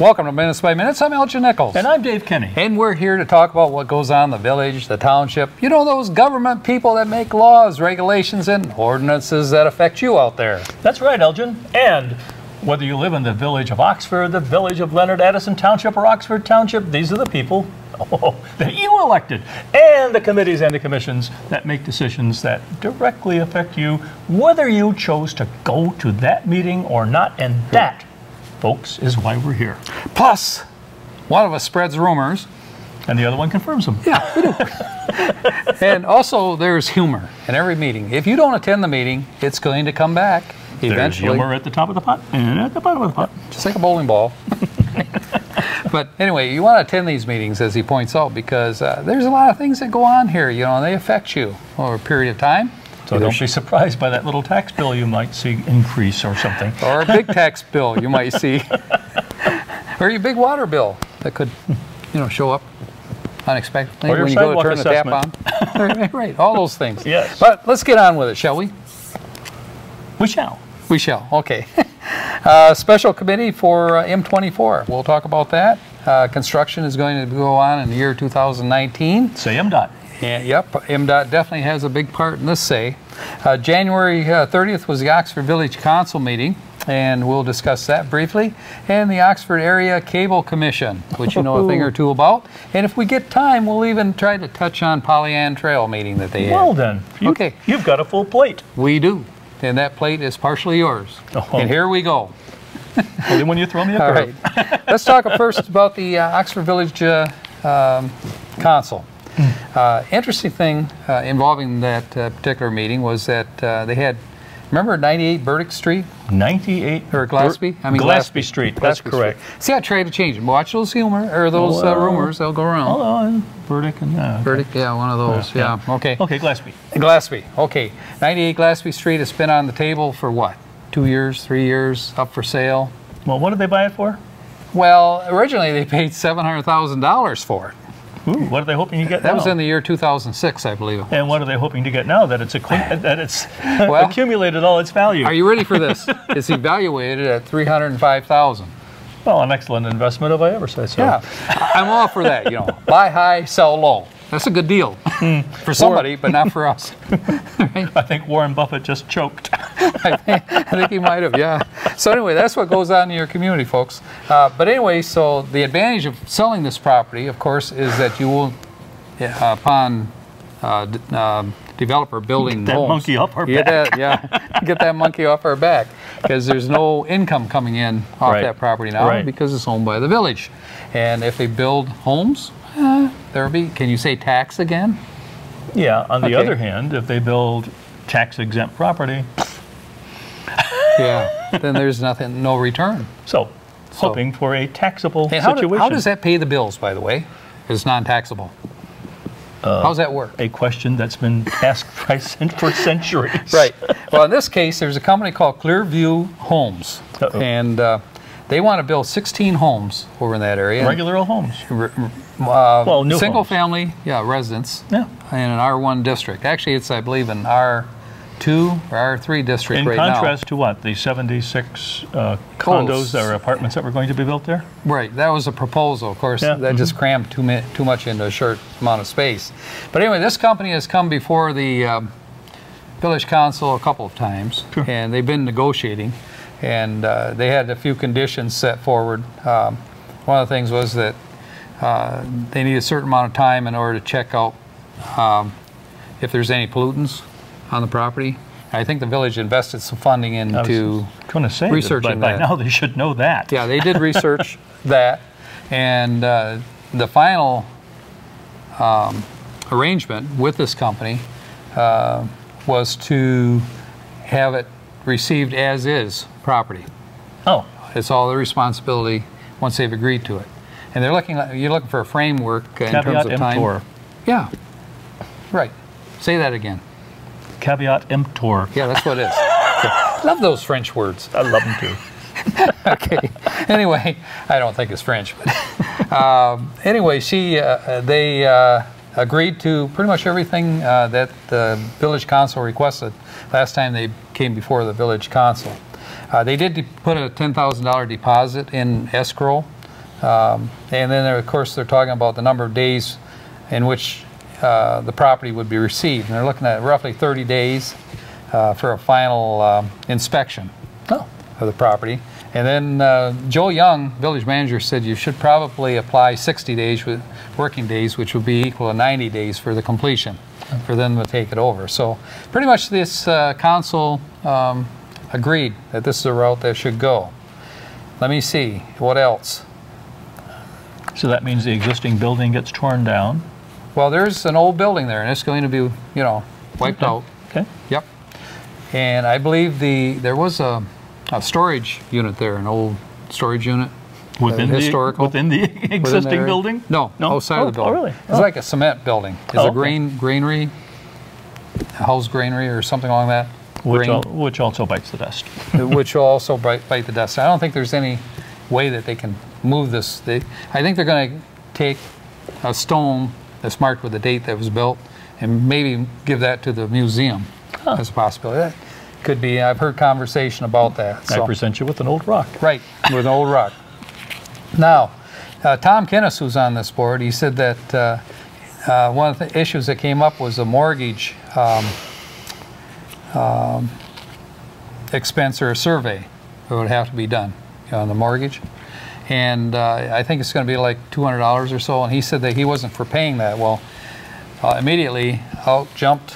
Welcome to Minutes by Minutes. I'm Elgin Nichols. And I'm Dave Kenny. And we're here to talk about what goes on in the village, the township. You know, those government people that make laws, regulations, and ordinances that affect you out there. That's right, Elgin. And whether you live in the village of Oxford, the village of Leonard Addison Township, or Oxford Township, these are the people oh, that you elected, and the committees and the commissions that make decisions that directly affect you, whether you chose to go to that meeting or not. And that, folks, is why we're here. Plus, one of us spreads rumors. And the other one confirms them. Yeah, we do. and also, there's humor in every meeting. If you don't attend the meeting, it's going to come back There's eventually. humor at the top of the pot and at the bottom of the pot. Just like a bowling ball. but anyway, you want to attend these meetings, as he points out, because uh, there's a lot of things that go on here, you know, and they affect you over a period of time. So don't be surprised by that little tax bill you might see increase or something. Or a big tax bill you might see. or your big water bill that could, you know, show up unexpectedly when you go to turn the tap on. right, right, all those things. Yes. But let's get on with it, shall we? We shall. We shall, okay. Uh, Special committee for uh, M24, we'll talk about that. Uh, Construction is going to go on in the year 2019. Say MDOT. Yeah, yep, MDOT definitely has a big part in this say. Uh, January uh, 30th was the Oxford Village Council meeting, and we'll discuss that briefly. And the Oxford Area Cable Commission, which you know a thing or two about. And if we get time, we'll even try to touch on Polly Ann Trail meeting that they had. Well then, you, Okay. you've got a full plate. We do, and that plate is partially yours. Oh. And here we go. Only when you throw me a All curve. Let's talk first about the uh, Oxford Village uh, um, Council. Uh, interesting thing uh, involving that uh, particular meeting was that uh, they had, remember 98 Burdick Street 98 or Glaspie? I mean Glaspie Street. That's Glaspie correct. Street. See, I tried to change them. Watch those humor or those uh, Well- rumors; they'll go around. Hold Burdick and uh, Burdick, yeah, one of those. Yeah, Yeah. Okay. Okay, Glaspie. Glaspie. Okay. 98 Glaspie Street has been on the table for what? Two years, three years, up for sale. Well, what did they buy it for? Well, originally they paid $700,000 for it. Ooh, what are they hoping to get That now? was in the year 2006, I believe. and what are they hoping to get now that it's that it's Well- accumulated all its value? Are you ready for this? it's evaluated at 305,000. well, an excellent investment if I ever say so. Yeah, I'm all for that. You know, buy high, sell low. That's a good deal for somebody, but not for us. I think Warren Buffett just choked. I think, I think he might have, yeah. So anyway, that's what goes on in your community, folks. Uh, but anyway, so the advantage of selling this property, of course, is that you will, yeah, upon uh, d- um, developer building Get that homes, monkey off our get That, yeah, get that monkey off our back because there's no income coming in off Right. that property now Right. because it's owned by the village. And if they build homes, eh, there'll. Can you say tax again? Yeah. On the Okay. other hand, if they build tax exempt property, Yeah. then there's nothing, no return. so hoping for a taxable And how, do- situation. how does that pay the bills, by the way? It's non-taxable. Uh, How's that work? a question that's been asked for centuries. Right. Well, in this case, there's a company called Clearview Homes, Uh-oh. and uh, they want to build 16 homes over in that area. Regular old homes. Uh, Well, new single homes. family, yeah, residents Yeah. in an R1 district. Actually, it's I believe an R2 or R3 district In right contrast to what? The 76 uh, condos or apartments that were going to be built there? Right. That was a proposal. Of course, Yeah, that just crammed too, mi- too much into a short amount of space. But anyway, this company has come before the um, village council a couple of times, Sure. and they've been negotiating, and uh, they had a few conditions set forward. Um, one of the things was that uh, they need a certain amount of time in order to check out um, if there's any pollutants on the property. I think the village invested some funding into going to say, that researching by, by that. now they should know that. yeah, they did research that, and uh, the final um, arrangement with this company uh, was to have it received as is property. Oh, It's all their responsibility once they've agreed to it. And they're looking. You're looking for a framework in terms of time. emptor. Yeah, right. Say that again. Caveat emptor. Yeah, that's what it is. Love those French words. I love them too. okay. Anyway, I don't think it's French, but um, anyway, she uh, uh, they uh, agreed to pretty much everything uh, that the village council requested last time they came before the village council. Uh, they did put a ten thousand dollar deposit in escrow Um, And then, of course, they're talking about the number of days in which uh, the property would be received. And they're looking at roughly 30 days uh, for a final um, inspection Oh, of the property. And then uh, Joe Young, village manager, said you should probably apply 60 days with working days, which would be equal to 90 days for the completion, for them to take it over. So pretty much this uh, council um, agreed that this is a route that should go. Let me see, what else? So that means the existing building gets torn down? Well, there's an old building there, and it's going to be, you know, wiped out. Okay. Yep. And I believe the, there was a, a storage unit there, an old storage unit. Within the, historical- within the within existing there. building? No, No? outside Oh, of the oh, oh, building. really? It's Oh. like a cement building. It's Oh, a okay. grain granary, a house granary or something along that. Which, al- which also bites the dust. which will also bite, bite the dust. I don't think there's any way that they can move this. They, I think they're going to take a stone that's marked with the date that was built and maybe give that to the museum as a possibility. That could be. I've heard conversation about that. I present you with an old rock. Right, with an old rock. Now, uh, Tom Kinnis, who's on this board, he said that uh, uh, one of the issues that came up was a mortgage um, um, expense or a survey that would have to be done on the mortgage. And uh, I think it's going to be like $200 or so. And he said that he wasn't for paying that. Well, uh, immediately out jumped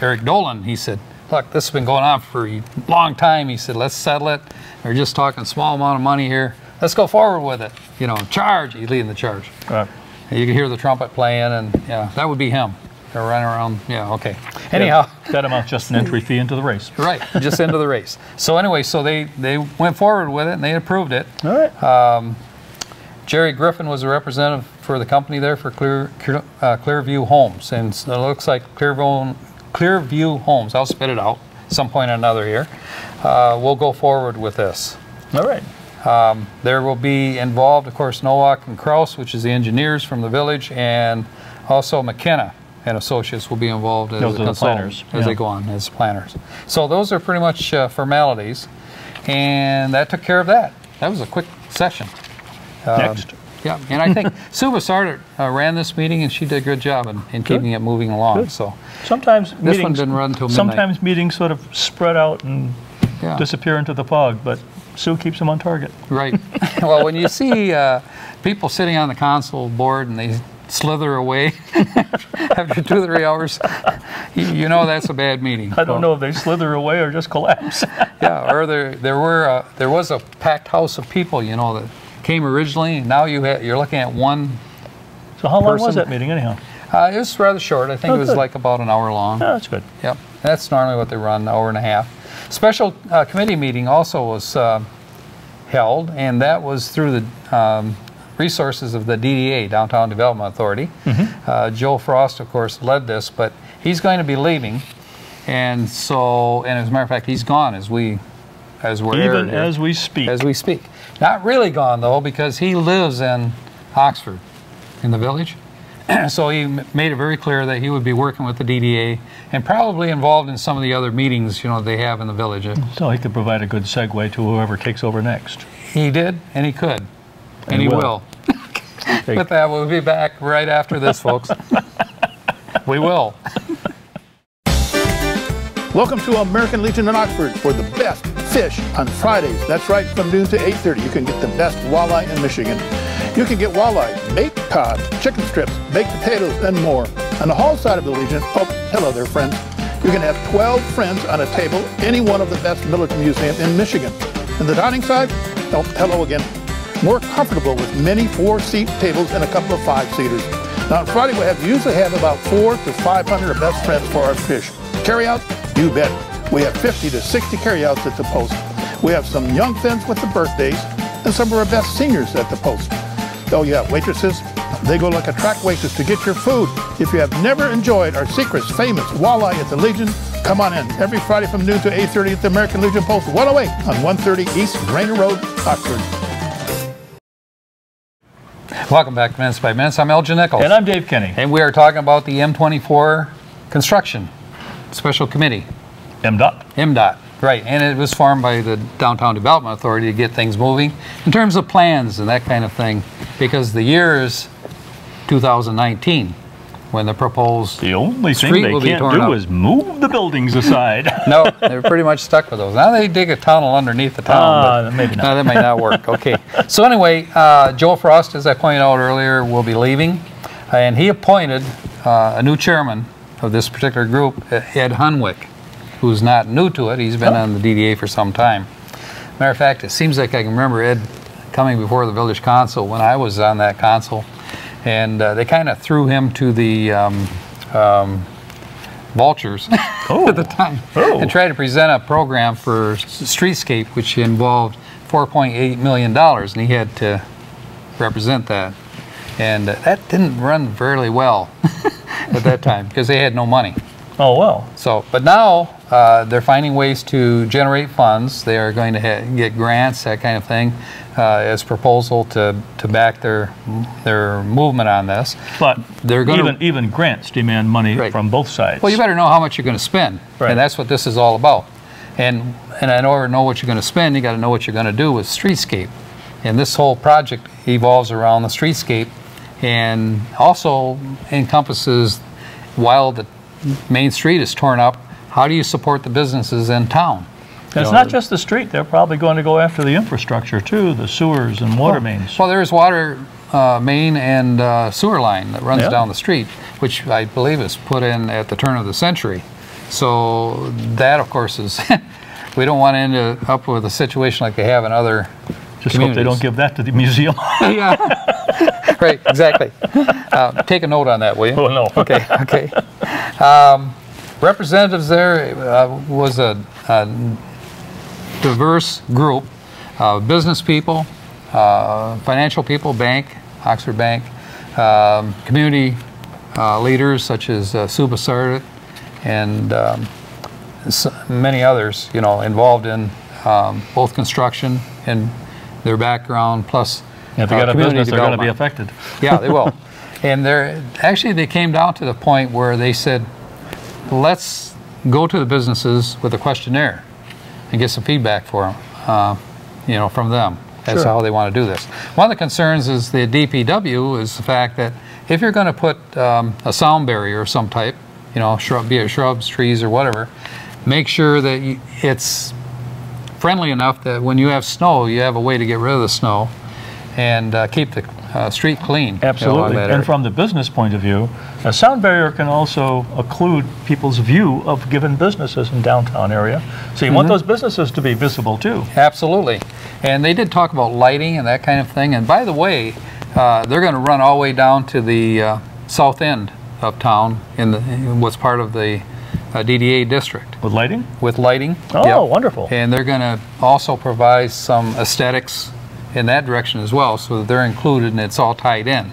Eric Dolan. He said, look, this has been going on for a long time. He said, let's settle it. We're just talking a small amount of money here. Let's go forward with it. You know, charge. He's leading the charge. Uh, You can hear the trumpet playing, and yeah, that would be him. They're running around. Yeah, okay. Anyhow, That amount's just an entry fee into the race. right, just into the race. So anyway, so they they went forward with it and they approved it. All right. Jerry Griffin was a representative for the company there for Clear, Clear uh, Clearview Homes, and so it looks like Clearview, Clearview Homes. I'll spit it out some point or another here. Uh, we'll go forward with this. All right. There will be involved, of course, Nowak and Fraus, which is the engineers from the village, and also McKenna and Associates will be involved as Those planners, as yeah. they go on as planners. So those are pretty much uh, formalities, and that took care of that. That was a quick session. Um, Next. Yeah, and I think Sue Bossardet uh, ran this meeting, and she did a good job in, in keeping it moving along. Good. So Sometimes this meetings, one didn't run till midnight. sometimes meetings sort of spread out and yeah. disappear into the fog, but Sue keeps them on target. Right. well, when you see uh, people sitting on the console board and they slither away after two or three hours, you, know that's a bad meeting. I don't know if they slither away or just collapse. Yeah, or there there were uh, there was a packed house of people, you know, that came originally. Now you ha- you're looking at one. so how long was that meeting anyhow? Uh, it was rather short. I think Oh, it was good. like about an hour long. Oh, that's good. Yep, that's normally what they run, an hour and a half. Special uh, committee meeting also was uh, held, and that was through the um, resources of the DDA, Downtown Development Authority. Uh, Joe Frost, of course, led this, but he's going to be leaving, and so, and as a matter of fact, he's gone as we, as we're Even here as we speak. as we speak. Not really gone though, because he lives in Oxford, in the village. so he m- made it very clear that he would be working with the DDA and probably involved in some of the other meetings, you know, they have in the village. so he could provide a good segue to whoever takes over next. He did, and he could, and, he will. will. With that, we'll be back right after this, folks. we will. Welcome to American Legion in Oxford for the best fish on Fridays. That's right, from noon to 8.30. You can get the best walleye in Michigan. You can get walleye, baked cod, chicken strips, baked potatoes, and more. On the hall side of the Legion, oh, hello there, friends. You can have 12 friends on a table, any one of the best military museums in Michigan. And the dining side, oh, hello again. More comfortable with many four-seat tables and a couple of five-seaters. Now on Friday we have usually have about four to 500 of best friends for our fish. Carry out? You bet. We have 50 to 60 carryouts at the post. We have some young fins with the birthdays and some of our best seniors at the post. Oh yeah, waitresses, they go like a track waitress to get your food. If you have never enjoyed our secrets famous walleye at the Legion, come on in every Friday from noon to 8.30 at the American Legion Post 108 on 130 East Drahner Road, Oxford. Welcome back to Minutes by Minutes. I'm Elgin Nichols. And I'm Dave Kenny. and we are talking about the M24 construction special committee. MDOT. MDOT. Right, and it was formed by the Downtown Development Authority to get things moving in terms of plans and that kind of thing, because the year is 2019 when the proposed. The only thing they can't do up. is move the buildings aside. No, they're pretty much stuck with those. Now they dig a tunnel underneath the town. Ah, maybe not. No, that might not work. Okay. So anyway, uh, Joe Frost, as I pointed out earlier, will be leaving, and he appointed uh, a new chairman of this particular group, Ed Hunwick, who's not new to it. He's been Oh. on the DDA for some time. Matter of fact, it seems like I can remember Ed coming before the village council when I was on that council, and uh, they kind of threw him to the um, um, vultures Oh. at the time Oh. and tried to present a program for streetscape which involved 4.8 million dollars, and he had to represent that. And uh, that didn't run fairly well at that time because they had no money. Oh, well. So, but now uh, they're finding ways to generate funds. They are going to ha- get grants, that kind of thing, uh, as proposal to, to back their their movement on this. But They're gonna- even, even grants demand money Right. from both sides. Well, you better know how much you're going to spend, Right. and that's what this is all about. And and in order to know what you're going to spend, you got to know what you're going to do with streetscape. And this whole project evolves around the streetscape, and also encompasses while the main street is torn up, how do you support the businesses in town? And it's not just the street. They're probably going to go after the infrastructure too, the sewers and water mains. Well, there's water uh, main and uh, sewer line that runs Yeah. down the street, which I believe is put in at the turn of the century. So that, of course, is we don't want to end up with a situation like they have in other Just hope they don't give that to the museum. yeah. right, exactly. Uh, take a note on that, will you? oh, no. Okay, okay. Um, representatives there uh, was a, a diverse group of business people, uh, financial people, bank, Oxford Bank, um, community uh, leaders such as uh, Bossardet and um, many others, you know, involved in um, both construction and their background, plus If you uh, got a business, they're going to be affected. Yeah, they will. and they're actually they came down to the point where they said, let's go to the businesses with a questionnaire and get some feedback for them, uh, you know, from them as to Sure. how they want to do this. One of the concerns is the DPW is the fact that if you're going to put um, a sound barrier of some type, you know, shrub, be it shrubs, trees, or whatever, make sure that you, it's friendly enough that when you have snow, you have a way to get rid of the snow and uh, keep the uh, street clean. you know, Absolutely. And from the business point of view, a sound barrier can also occlude people's view of given businesses in downtown area. So you Mm-hmm. want those businesses to be visible too. Absolutely. And they did talk about lighting and that kind of thing. And by the way, uh, they're going to run all the way down to the uh, south end of town in, the, in what's part of the uh, DDA district With lighting? with lighting. Oh, Yep. wonderful. And they're going to also provide some aesthetics in that direction as well, so that they're included and it's all tied in.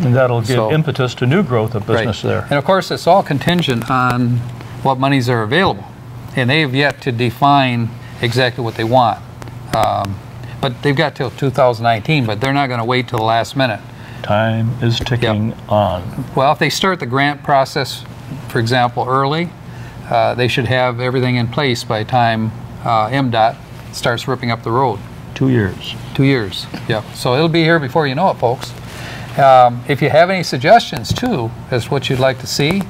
And that'll give So- impetus to new growth of business Right. there. And of course, it's all contingent on what monies are available. And they have yet to define exactly what they want. Um, but they've got till 2019, but they're not going to wait till the last minute. Time is ticking on. Well, if they start the grant process, for example, early, uh, they should have everything in place by the time uh, MDOT starts ripping up the road. Two years. Two years. yeah. So it'll be here before you know it, folks. Um, if you have any suggestions too, as to what you'd like to see,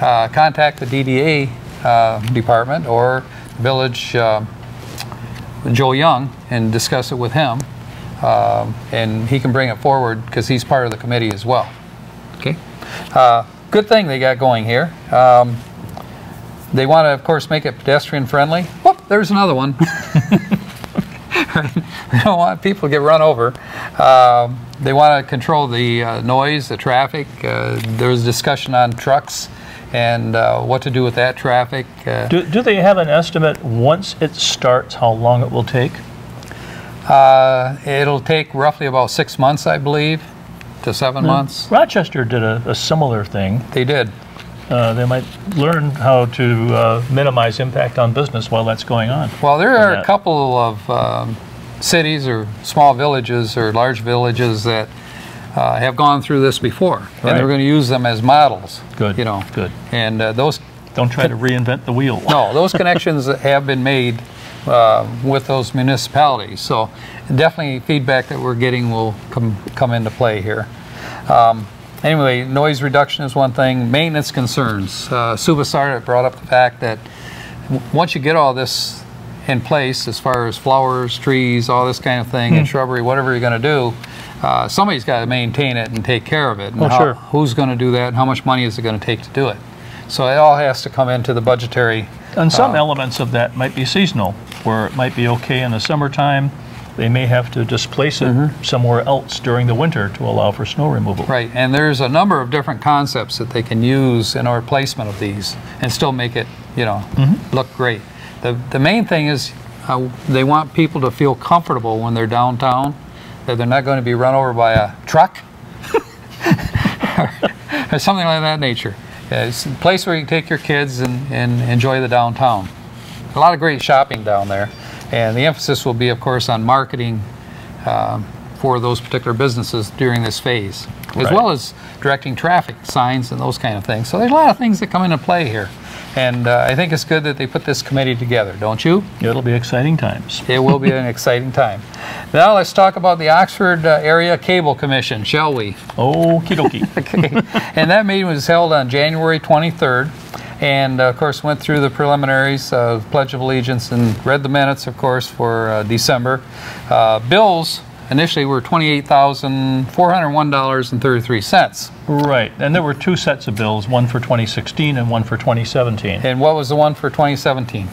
uh, contact the DDA uh, department or Village uh, Joe Young and discuss it with him, um, and he can bring it forward because he's part of the committee as well. Okay. Uh, good thing they got going here. Um, they want to, of course, make it pedestrian friendly. Whoop! There's another one. they don't want people to get run over. Um, they want to control the uh, noise, the traffic. Uh, there was discussion on trucks and uh, what to do with that traffic. Uh, Do, do they have an estimate once it starts how long it will take? uh, it'll take roughly about six months, I believe, to seven months. Rochester did a, a similar thing. They did. Uh, they might learn how to uh, minimize impact on business while that's going on. Well, there are a couple of um, cities or small villages or large villages that uh, have gone through this before, and Right. they're going to use them as models. Good. You know, Good. and uh, those Don't try to reinvent the wheel. no, those connections have been made uh, with those municipalities. So definitely feedback that we're getting will come, come into play here. Um, anyway, noise reduction is one thing. Maintenance concerns. Uh, Sue Bossardet brought up the fact that once you get all this in place, as far as flowers, trees, all this kind of thing, Hmm. and shrubbery, whatever you're going to do, uh, somebody's got to maintain it and take care of it. And Oh, how- sure. Who's going to do that, and how much money is it going to take to do it? So it all has to come into the budgetary. And some uh, elements of that might be seasonal, where it might be okay in the summertime. They may have to displace it Mm-hmm. somewhere else during the winter to allow for snow removal. Right, and there's a number of different concepts that they can use in our placement of these and still make it, you know, look great. The, the main thing is uh, they want people to feel comfortable when they're downtown, that they're not going to be run over by a truck or, or something like that nature. Yeah, It's a place where you can take your kids and, and enjoy the downtown. A lot of great shopping down there, and the emphasis will be, of course, on marketing um, for those particular businesses during this phase, as Right. well as directing traffic signs and those kind of things. So there's a lot of things that come into play here, and uh, I think it's good that they put this committee together, don't you? It'll be exciting times. It will be an exciting time. Now let's talk about the Oxford uh, Area Cable Commission, shall we? Okie dokie. Okay. and that meeting was held on January 23rd, and uh, of course went through the preliminaries, uh, Pledge of Allegiance, and read the minutes, of course, for uh, December. Uh, bills initially were $28,401.33. right. And there were two sets of bills, one for 2016 and one for 2017. And what was the one for 2017?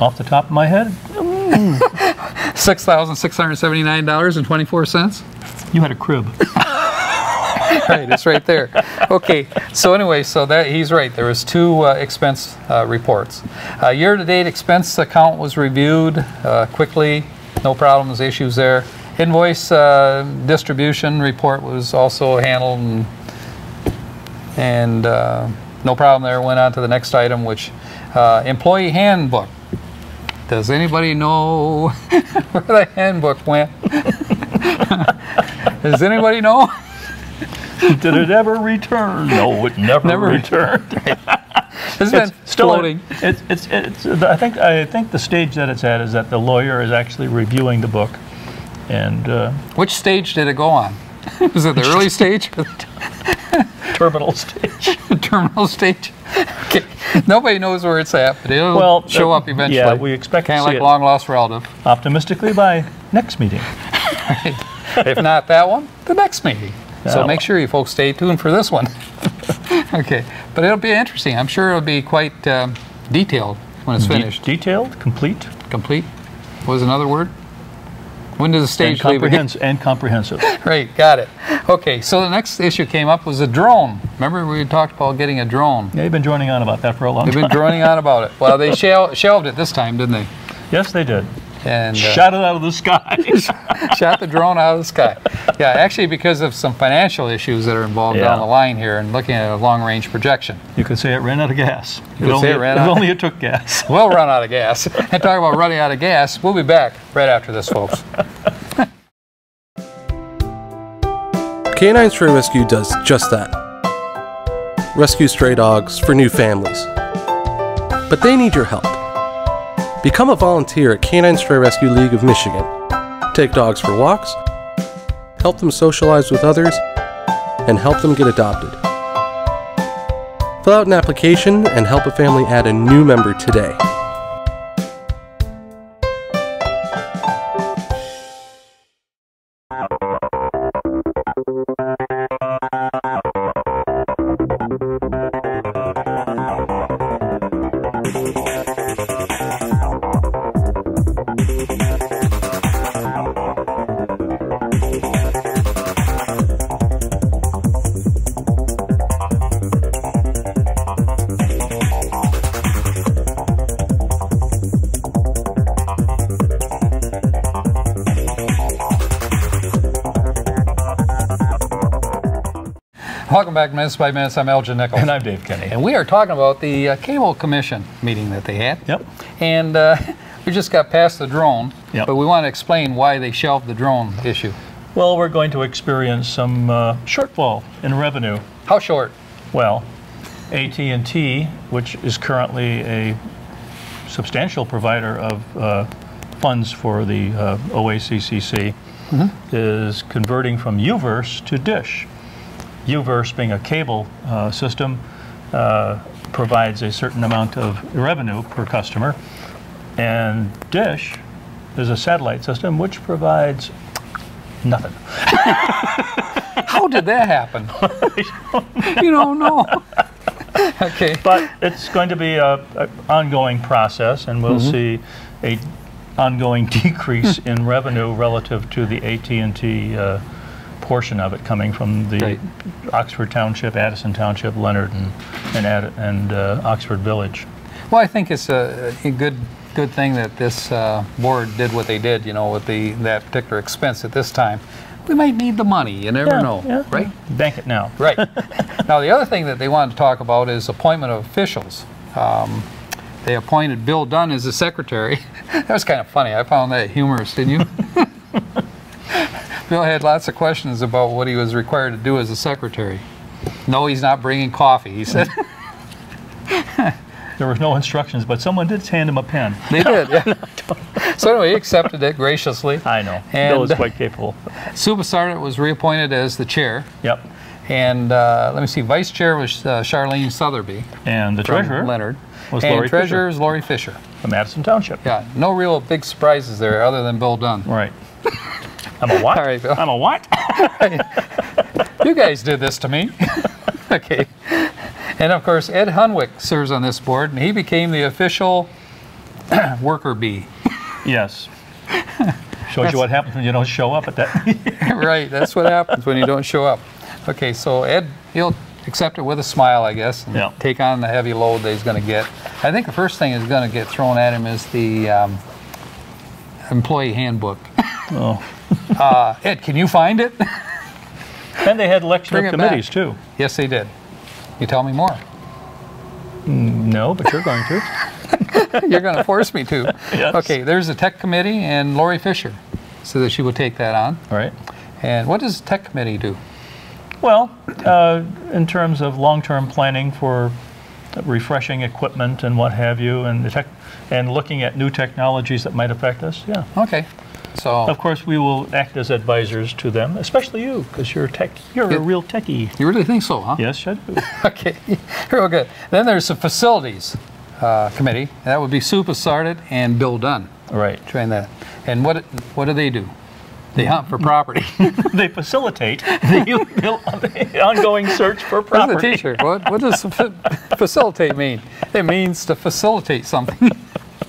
Off the top of my head, $6,679.24. you had a crib. right, it's right there. Okay, so anyway, so that he's right. There was two uh, expense uh, reports. Uh, year-to-date expense account was reviewed uh, quickly. No problems, issues there. Invoice uh, distribution report was also handled, and, and uh, no problem there. Went on to the next item, which uh, employee handbook. Does anybody know where the handbook went? Does anybody know? Did it ever return? No, it never, Never returned. It's been It's still floating. It's, it's, it's, I think I think the stage that it's at is that the lawyer is actually reviewing the book, and uh, Which stage did it go on? Was it the early stage or the terminal stage. terminal stage? Okay. Nobody knows where it's at, but it'll Well, show uh, up eventually. yeah, we expect Kind of like long lost relative. Optimistically by next meeting. if not that one, the next meeting. So make sure you folks stay tuned for this one. okay, but it'll be interesting. I'm sure it'll be quite um, detailed when it's De- finished. detailed, complete, Complete. What was another word? When does the and stage leave again? comprehensive. And comprehensive. Right, got it. Okay, so the next issue came up was a drone. Remember we talked about getting a drone. Yeah, you've been droning on about that for a long time. They've been time. droning on about it. Well, they shel- shelved it this time, didn't they? Yes, they did. And uh, Shot it out of the sky. shot the drone out of the sky. Yeah, actually, because of some financial issues that are involved Yeah. down the line here, and looking at a long-range projection. you could say it ran out of gas. could If say only it ran if only it took gas. We'll run out of gas. And talk about running out of gas. We'll be back right after this, folks. Canine Stray Rescue does just that. Rescue stray dogs for new families. But they need your help. Become a volunteer at Canine Stray Rescue League of Michigan. Take dogs for walks, help them socialize with others, and help them get adopted. Fill out an application and help a family add a new member today. Welcome back, Minutes by Minutes. I'm Elgin Nichols. And I'm Dave Kenny. And we are talking about the uh, Cable Commission meeting that they had. Yep. And uh, we just got past the drone, Yep. but we want to explain why they shelved the drone issue. Well, we're going to experience some uh, shortfall in revenue. How short? Well, AT&T, which is currently a substantial provider of uh, funds for the uh, OACCC, is converting from UVerse to Dish. UVerse, being a cable uh, system, uh, provides a certain amount of revenue per customer, and Dish is a satellite system which provides nothing. How did that happen? you don't know. okay. But it's going to be a, a ongoing process, and we'll see a ongoing decrease in revenue relative to the AT&T uh, portion of it coming from the Right. Oxford Township, Addison Township, Leonard, and and, and uh, Oxford Village. Well, I think it's a, a good good thing that this uh, board did what they did. You know, with the that particular expense at this time. We might need the money. You never Yeah, know, yeah, right? Bank it now. Right. now, the other thing that they wanted to talk about is appointment of officials. Um, they appointed Bill Dunn as the secretary. that was kind of funny. I found that humorous, didn't you? Bill had lots of questions about what he was required to do as a secretary. No, he's not bringing coffee, he said. There was no instructions, but someone did hand him a pen. they did, yeah. so anyway, he accepted it graciously. I know. And- Bill is quite capable. Sue Bossardet was reappointed as the chair. Yep. And uh, let me see, vice chair was uh, Charlene Southerby And the treasurer Leonard. was and Lori treasurer Fisher is Lori Fisher. from Addison Township. Yeah, no real big surprises there other than Bill Dunn. Right. I'm a what? All right, Bill. I'm a what? You guys did this to me. okay. And of course, Ed Hunwick serves on this board, and he became the official worker bee. yes. Shows you what happens when you don't show up at that. right, that's what happens when you don't show up. Okay, so Ed, he'll accept it with a smile, I guess, and Yeah. take on the heavy load that he's going to get. I think the first thing is going to get thrown at him is the um, employee handbook. Oh. Uh, Ed, can you find it? And they had of it back. committees too. yes, they did. You tell me more. No, but you're going to. You're going to force me to. Yes. Okay, there's a tech committee and Lori Fisher, so that she would take that on. All right. And what does the tech committee do? Well, uh, in terms of long-term planning for refreshing equipment and what have you, and the tech, and looking at new technologies that might affect us, yeah. Okay, so Of course, we will act as advisors to them, especially you, because you're a tech. You're Yeah. a real techie. you really think so, huh? Yes, I do. Okay, real good. Then there's the facilities uh, committee. That would be Sue Bossardet and Bill Dunn. right. Train that. And what what do they do? They hunt for property. they facilitate the, the ongoing search for What's the property. T-shirt? What what does facilitate mean? It means to facilitate something.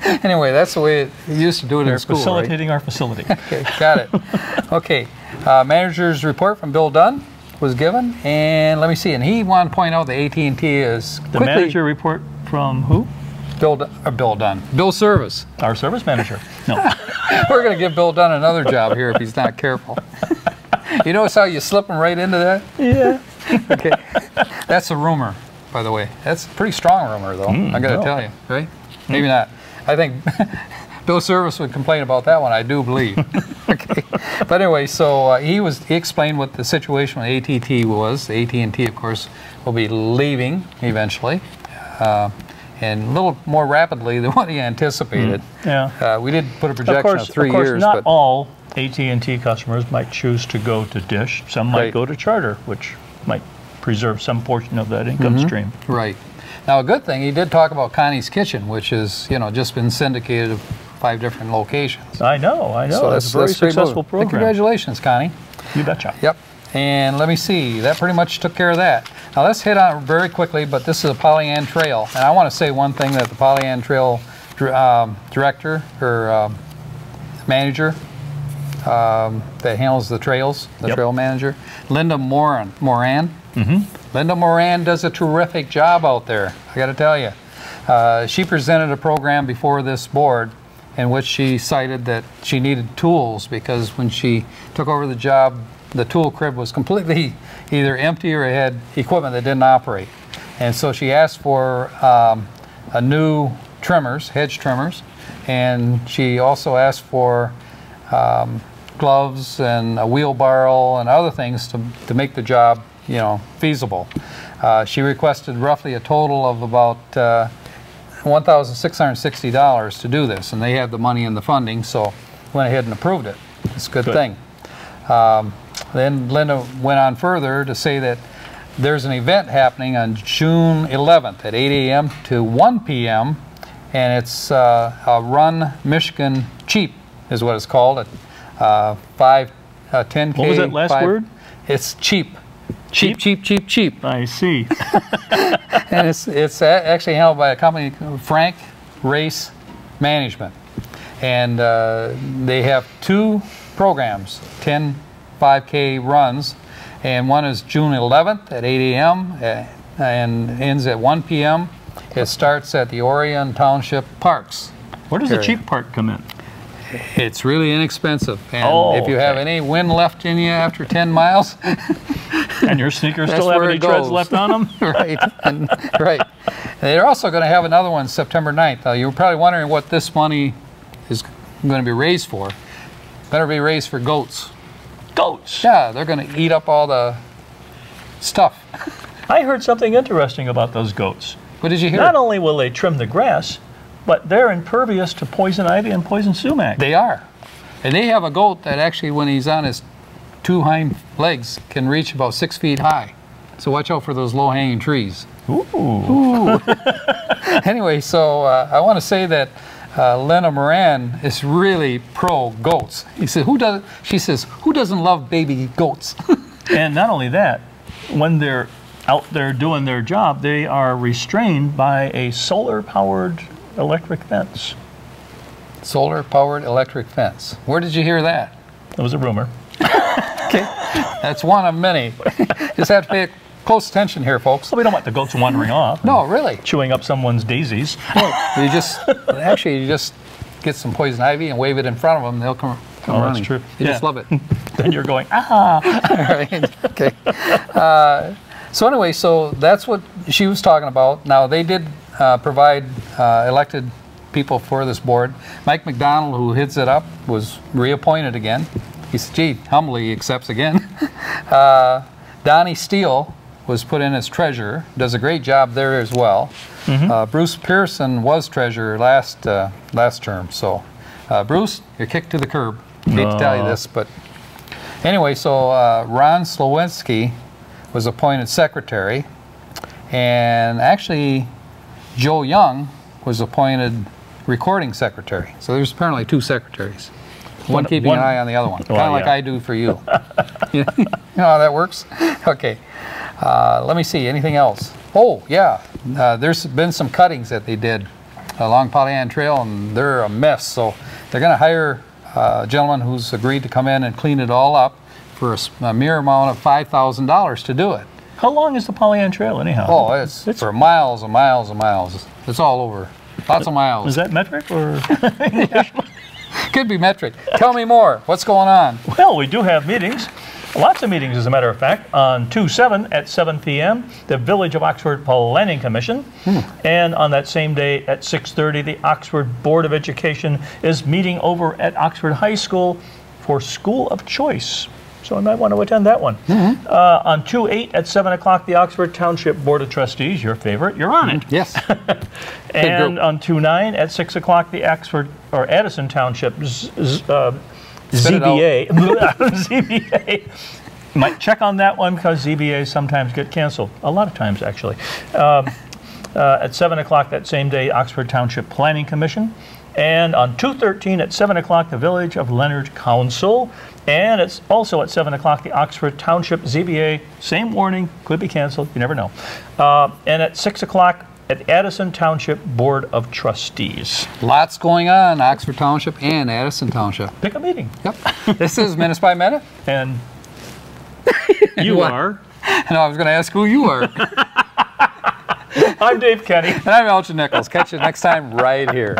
anyway, that's the way it, used to do it They're in school, right? facilitating our facility. Okay, got it. Okay, uh, manager's report from Bill Dunn was given, and let me see. And he wanted to point out that AT and T is The quickly manager report from who? Bill or uh, Bill Dunn, Bill Service. Our service manager. No. We're going to give Bill Dunn another job here if he's not careful. you notice how you slip him right into that? yeah. Okay, that's a rumor, by the way. That's a pretty strong rumor, though. Mm, I got to well. tell you, right? Mm. Maybe not. I think Bill Service would complain about that one. I do believe. okay, but anyway, so uh, he was he explained what the situation with ATT was. AT and T, of course, will be leaving eventually, uh, and a little more rapidly than what he anticipated. Yeah. Uh, we did put a projection Of course, of three of course years, not but all AT&T customers might choose to go to Dish. Some might Right. go to Charter, which might preserve some portion of that income Mm-hmm. stream. Right. Now, a good thing, he did talk about Connie's Kitchen, which is, you know, just been syndicated to five different locations. I know, I know. So that's, a very great successful move. program. Congratulations, Connie. You betcha. Yep. And let me see, that pretty much took care of that. Now, let's hit on very quickly, but this is a Polly Ann Trail. And I want to say one thing that the Polly Ann Trail um, director or um, manager um, that handles the trails, the Yep. trail manager, Linda Moran. Moran. Linda Moran does a terrific job out there. I got to tell you, uh, she presented a program before this board in which she cited that she needed tools because when she took over the job, the tool crib was completely either empty or it had equipment that didn't operate, and so she asked for um, a new trimmers, hedge trimmers, and she also asked for um, gloves and a wheelbarrow and other things to, to make the job, you know, feasible. Uh, she requested roughly a total of about uh, $1,660 to do this, and they had the money and the funding, so went ahead and approved it. It's a good Good. thing. Um, Then Linda went on further to say that there's an event happening on June 11th at 8 a.m. to 1 p.m. and it's uh, a Run Michigan Cheap is what it's called. a uh, five, uh, 10k. What was that last five- word? It's cheap. Cheap? cheap, cheap, cheap. I see. and it's it's actually handled by a company called Frank Race Management, and uh, they have two programs, 10 5K runs, and one is June 11th at 8 a.m. uh, and ends at 1 p.m. It starts at the Orion Township Parks. Where does the cheap part come in? It's really inexpensive, and Oh, if you have okay. any wind left in you after 10 miles, And your sneakers still have any treads left on them? right, and, right. And they're also going to have another one September 9th. Uh, you're probably wondering what this money is going to be raised for. Better be raised for goats. Goats. Yeah, they're going to eat up all the stuff. I heard something interesting about those goats. What did you hear? Not only will they trim the grass, but they're impervious to poison ivy and poison sumac. They are. And they have a goat that actually, when he's on his two hind legs, can reach about six feet high. So watch out for those low-hanging trees. Ooh. anyway, so uh, I want to say that uh, Lena Moran is really pro goats. He said, "Who does?" She says, "Who doesn't love baby goats?" and not only that, when they're out there doing their job, they are restrained by a solar powered electric fence. Solar-powered electric fence. Where did you hear that? That was a rumor. Okay, that's one of many. Just have to pay close attention here, folks. So we don't want the goats wandering off. No, really. Chewing up someone's daisies. You just actually you just get some poison ivy and wave it in front of them. They'll come. come Oh, that's true. You just love it. then you're going, ah. right. Okay. Uh, so anyway, so that's what she was talking about. Now they did uh, provide uh, elected people for this board. Mike McDonald, who heads it up, was reappointed again. He "Gee, humbly accepts again." uh, Donnie Steele was put in as treasurer. Does a great job there as well. Uh, Bruce Pearson was treasurer last uh, last term. So, uh, Bruce, you're kicked to the curb. I Hate to tell you this, but Anyway, so uh, Ron Slowinski was appointed secretary, and actually Joe Young was appointed recording secretary. So there's apparently two secretaries. One, One- keeping one- an eye on the other one, kind of Well, like yeah. I do for you. you know how that works? Okay. Uh, let me see. Anything else? Oh, yeah. Uh, there's been some cuttings that they did along Polly Ann Trail, and they're a mess. So they're going to hire uh, a gentleman who's agreed to come in and clean it all up for a mere amount of $5,000 to do it. How long is the Polly Ann Trail, anyhow? Oh, it's, It's- for miles and miles and miles. It's all over. Lots of miles. Is that metric or? Could be metric. Tell me more. What's going on? Well, we do have meetings. Lots of meetings, as a matter of fact. On 2 7 at 7 p.m., the Village of Oxford Planning Commission. Hmm. And on that same day at 6.30, the Oxford Board of Education is meeting over at Oxford High School for School of Choice. So I might want to attend that one. Mm-hmm. Uh, on 2 8 at 7 o'clock, the Oxford Township Board of Trustees, your favorite, you're on it. Yes. And on 2 9 at 6 o'clock, the Oxford or Addison Township z- z- uh, Spit it out. ZBA. ZBA. Might check on that one because ZBAs sometimes get canceled. A lot of times, actually. Um, uh, at 7 o'clock that same day, Oxford Township Planning Commission. And on 213 at 7 o'clock, the Village of Leonard Council. And it's also at 7 o'clock, the Oxford Township ZBA. Same warning, could be canceled, you never know. Uh, and at 6 o'clock, at Addison Township Board of Trustees. Lots going on, Oxford Township and Addison Township. Pick a meeting. Yep. this is Minutes by Minute. And you What? are. And I was going to ask who you are. I'm Dave Kenny. and I'm Elgin Nichols. Catch you next time right here.